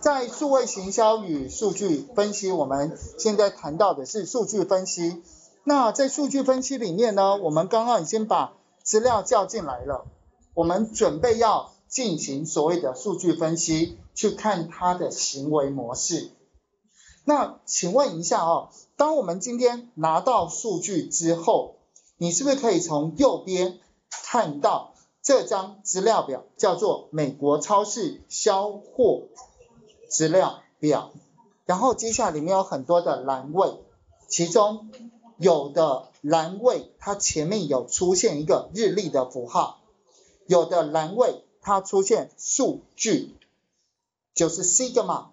在数位行销与数据分析，我们现在谈到的是数据分析。那在数据分析里面呢，我们刚刚已经把资料叫进来了，我们准备要进行所谓的数据分析，去看它的行为模式。那请问一下哦，当我们今天拿到数据之后，你是不是可以从右边看到这张资料表，叫做美国超市销货资料表？然后接下来里面有很多的栏位，其中有的栏位它前面有出现一个日历的符号，有的栏位它出现数据，就是 sigma。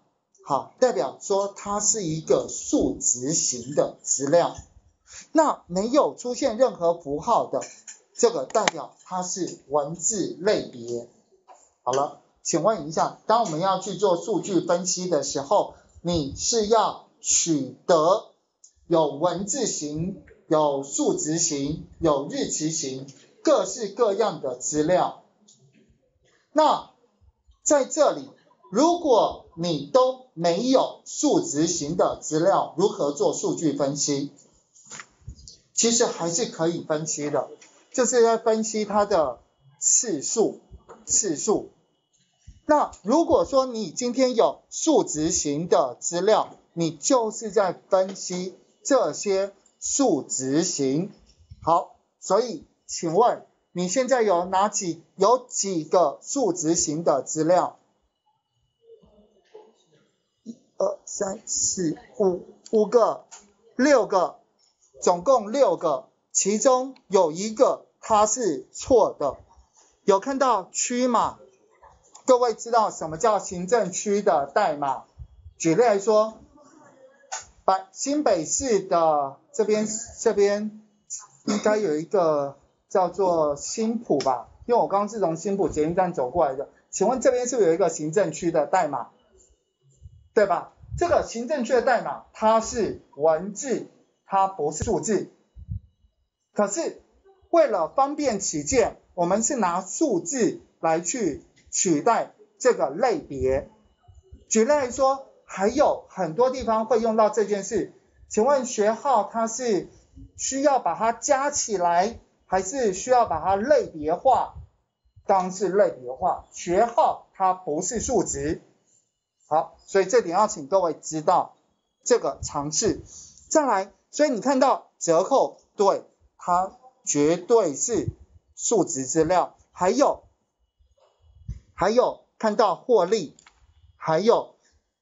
好，代表说它是一个数值型的资料。那没有出现任何符号的，这个代表它是文字类别。好了，请问一下，当我们要去做数据分析的时候，你是要取得有文字型、有数值型、有日期型，各式各样的资料。那在这里。如果你都没有数值型的资料，如何做数据分析？其实还是可以分析的，就是在分析它的次数，次数。那如果说你今天有数值型的资料，你就是在分析这些数值型。好，所以请问你现在有哪几有几个数值型的资料？一二三四五五个六个，总共六个，其中有一个它是错的。有看到区吗？各位知道什么叫行政区的代码？举例来说，北新北市的这边这边应该有一个叫做新浦吧？因为我刚刚是从新浦捷运站走过来的，请问这边是不是有一个行政区的代码？对吧？这个行政区的代码它是文字，它不是数字。可是为了方便起见，我们是拿数字来去取代这个类别。举例来说，还有很多地方会用到这件事。请问学号它是需要把它加起来，还是需要把它类别化？当是类别化，学号它不是数值。好，所以这点要请各位知道这个常识。再来，所以你看到折扣，对，它绝对是数值资料。还有，还有看到获利，还有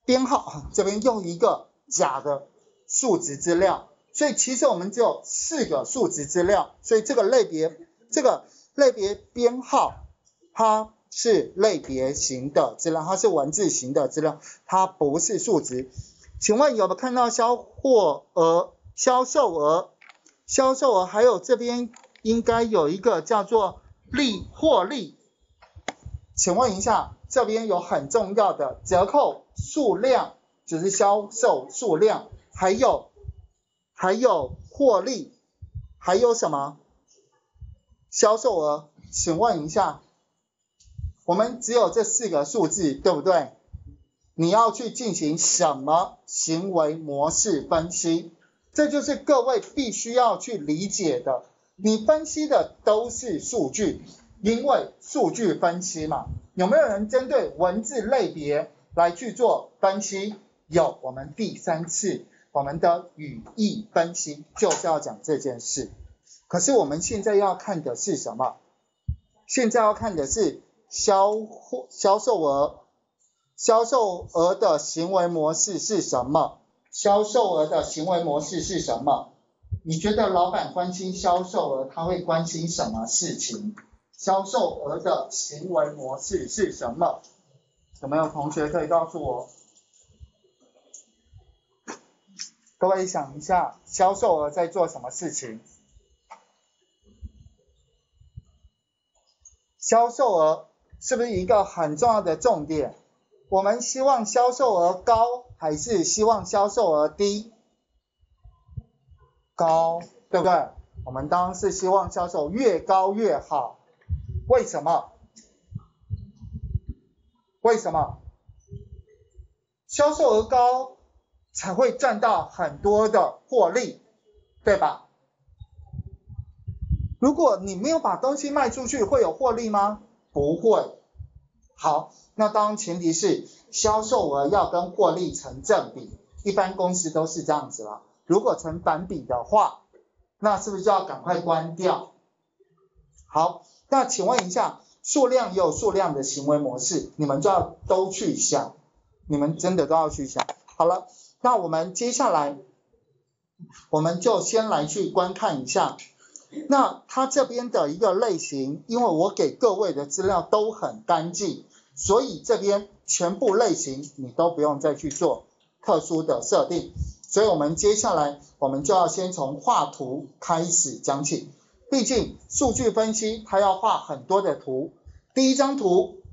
编号，这边用一个假的数值资料。所以其实我们只有四个数值资料，所以这个类别，这个类别编号，它。是类别型的资料，它是文字型的资料，它不是数值。请问有没有看到销货额、销售额、销售额？还有这边应该有一个叫做利获利。请问一下，这边有很重要的折扣数量，就是销售数量，还有还有获利，还有什么？销售额？请问一下。我们只有这四个数字，对不对？你要去进行什么行为模式分析？这就是各位必须要去理解的。你分析的都是数据，因为数据分析嘛。有没有人针对文字类别来去做分析？有，我们第三次我们的语义分析就是要讲这件事。可是我们现在要看的是什么？现在要看的是。销货销售额，销售额的行为模式是什么？销售额的行为模式是什么？你觉得老板关心销售额，他会关心什么事情？销售额的行为模式是什么？有没有同学可以告诉我？各位想一下，销售额在做什么事情？销售额。是不是一个很重要的重点？我们希望销售额高，还是希望销售额低？高，对不对？我们当然是希望销售越高越好。为什么？为什么？销售额高才会赚到很多的获利，对吧？如果你没有把东西卖出去，会有获利吗？不会。好，那当前提是销售额要跟获利成正比，一般公司都是这样子了。如果成反比的话，那是不是就要赶快关掉？好，那请问一下，数量也有数量的行为模式，你们就要都去想，你们真的都要去想。好了，那我们接下来，我们就先来去观看一下。那它这边的一个类型，因为我给各位的资料都很干净，所以这边全部类型你都不用再去做特殊的设定。所以我们接下来我们就要先从画图开始讲起，毕竟数据分析它要画很多的图。第一张图，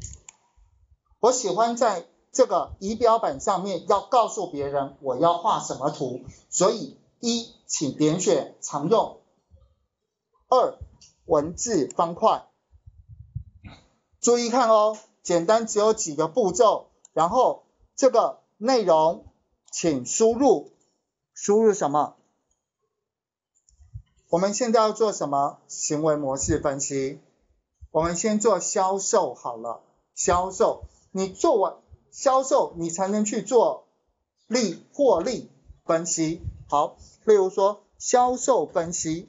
我喜欢在这个仪表板上面要告诉别人我要画什么图，所以一请点选常用。二文字方块，注意看哦，简单只有几个步骤，然后这个内容请输入，输入什么？我们现在要做什么行为模式分析？我们先做销售好了，销售，你做完销售，你才能去做利获利分析。好，例如说销售分析。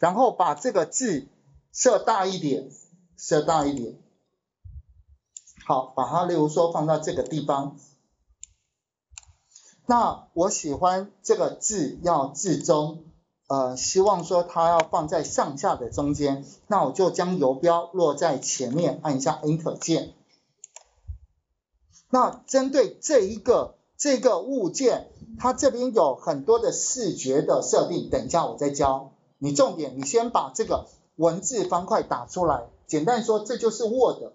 然后把这个字设大一点，设大一点。好，把它例如说放到这个地方。那我喜欢这个字要字中，呃，希望说它要放在上下的中间。那我就将游标落在前面，按一下 Enter 键。那针对这一个这个物件，它这边有很多的视觉的设定，等一下我再教。你重点，你先把这个文字方块打出来。简单说，这就是 Word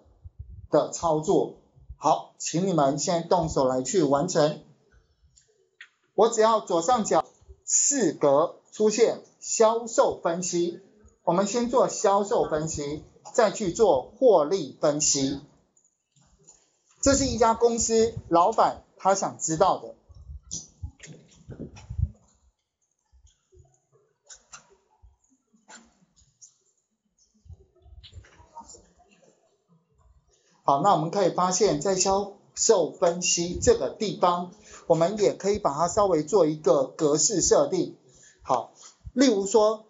的操作。好，请你们现在动手来去完成。我只要左上角四格出现销售分析，我们先做销售分析，再去做获利分析。这是一家公司老板他想知道的。好，那我们可以发现，在销售分析这个地方，我们也可以把它稍微做一个格式设定。好，例如说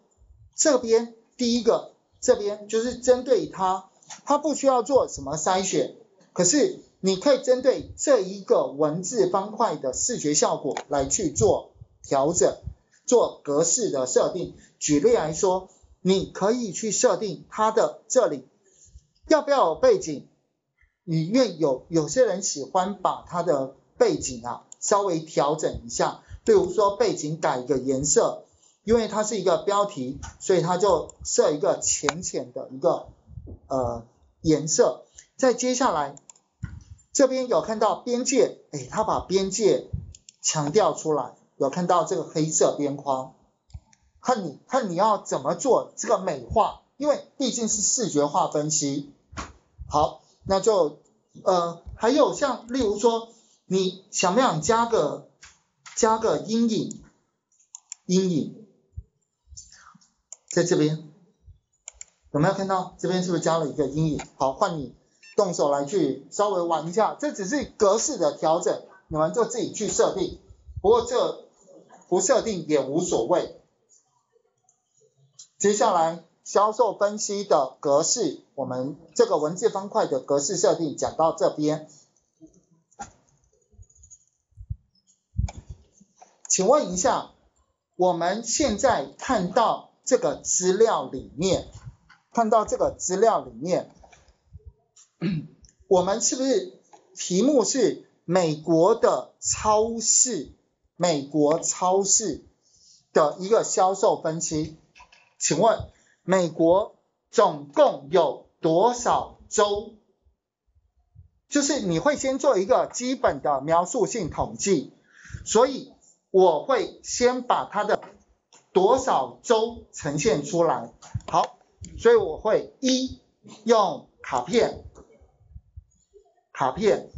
这边第一个这边就是针对它，它不需要做什么筛选，可是你可以针对这一个文字方块的视觉效果来去做调整，做格式的设定。举例来说，你可以去设定它的这里要不要有背景。你愿有有些人喜欢把它的背景啊稍微调整一下，例如说背景改一个颜色，因为它是一个标题，所以它就设一个浅浅的一个呃颜色。再接下来这边有看到边界，哎，它把边界强调出来，有看到这个黑色边框，看你看你要怎么做这个美化，因为毕竟是视觉化分析。好。那就呃还有像例如说，你想不想加个加个阴影？阴影在这边有没有看到？这边是不是加了一个阴影？好，换你动手来去稍微玩一下，这只是格式的调整，你们就自己去设定。不过这不设定也无所谓。接下来。销售分析的格式，我们这个文字方块的格式设定讲到这边。请问一下，我们现在看到这个资料里面，看到这个资料里面，我们是不是题目是美国的超市，美国超市的一个销售分析？请问？美国总共有多少州？就是你会先做一个基本的描述性统计，所以我会先把它的多少周呈现出来。好，所以我会一用卡片，卡片，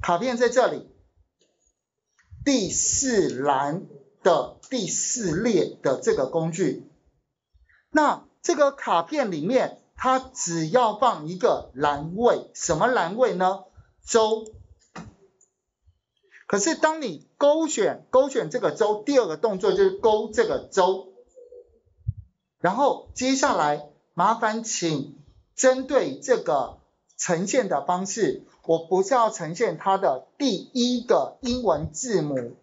卡片在这里，第四栏的第四列的这个工具。那这个卡片里面，它只要放一个栏位，什么栏位呢？周。可是当你勾选勾选这个州，第二个动作就是勾这个州。然后接下来麻烦请针对这个呈现的方式，我不是要呈现它的第一个英文字母，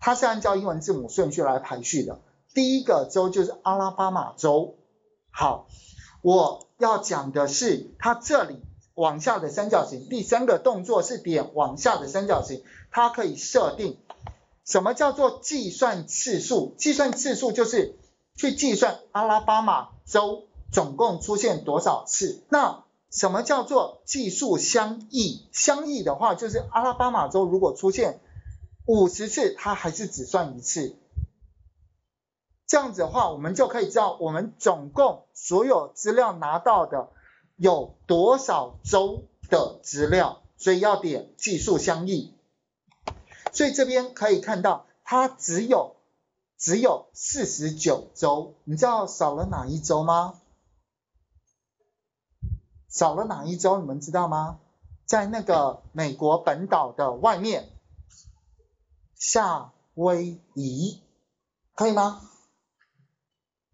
它是按照英文字母顺序来排序的。第一个州就是阿拉巴马州。好，我要讲的是它这里。往下的三角形，第三个动作是点往下的三角形，它可以设定什么叫做计算次数？计算次数就是去计算阿拉巴马州总共出现多少次。那什么叫做计数相异？相异的话就是阿拉巴马州如果出现五十次，它还是只算一次。这样子的话，我们就可以知道我们总共所有资料拿到的。有多少周的资料，所以要点计数相异。所以这边可以看到，它只有只有四十九周，你知道少了哪一周吗？少了哪一周？你们知道吗？在那个美国本岛的外面，夏威夷，可以吗？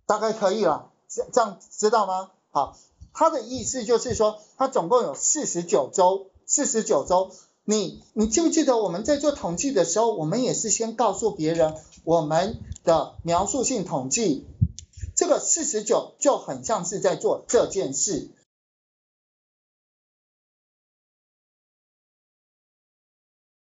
大概可以了，这这样知道吗？好。他的意思就是说，他总共有四十九周，四十九周。你你记不记得我们在做统计的时候，我们也是先告诉别人我们的描述性统计，这个四十九就很像是在做这件事。